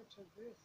much of this.